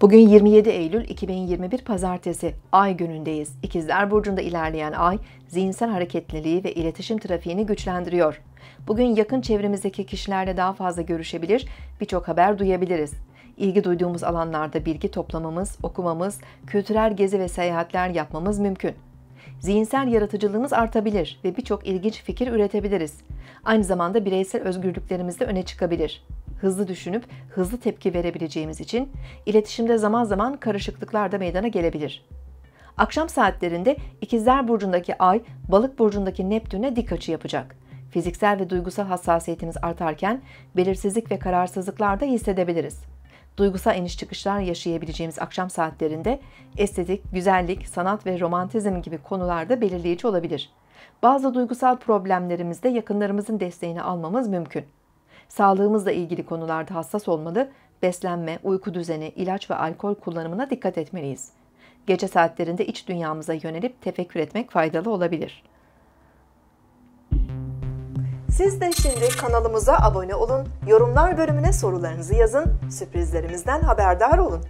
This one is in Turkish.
Bugün 27 Eylül 2021 Pazartesi Ay günündeyiz. İkizler Burcu'nda ilerleyen Ay, zihinsel hareketliliği ve iletişim trafiğini güçlendiriyor. Bugün yakın çevremizdeki kişilerle daha fazla görüşebilir, birçok haber duyabiliriz. İlgi duyduğumuz alanlarda bilgi toplamamız, okumamız, kültürel gezi ve seyahatler yapmamız mümkün. Zihinsel yaratıcılığımız artabilir ve birçok ilginç fikir üretebiliriz. Aynı zamanda bireysel özgürlüklerimiz de öne çıkabilir hızlı düşünüp hızlı tepki verebileceğimiz için iletişimde zaman zaman karışıklıklar da meydana gelebilir. Akşam saatlerinde İkizler Burcu'ndaki Ay, Balık Burcu'ndaki Neptün'e dik açı yapacak. Fiziksel ve duygusal hassasiyetimiz artarken belirsizlik ve kararsızlıklar da hissedebiliriz. Duygusal iniş çıkışlar yaşayabileceğimiz akşam saatlerinde estetik, güzellik, sanat ve romantizm gibi konularda belirleyici olabilir. Bazı duygusal problemlerimizde yakınlarımızın desteğini almamız mümkün. Sağlığımızla ilgili konularda hassas olmalı, beslenme, uyku düzeni, ilaç ve alkol kullanımına dikkat etmeliyiz. Gece saatlerinde iç dünyamıza yönelip tefekkür etmek faydalı olabilir. Siz de şimdi kanalımıza abone olun, yorumlar bölümüne sorularınızı yazın, sürprizlerimizden haberdar olun.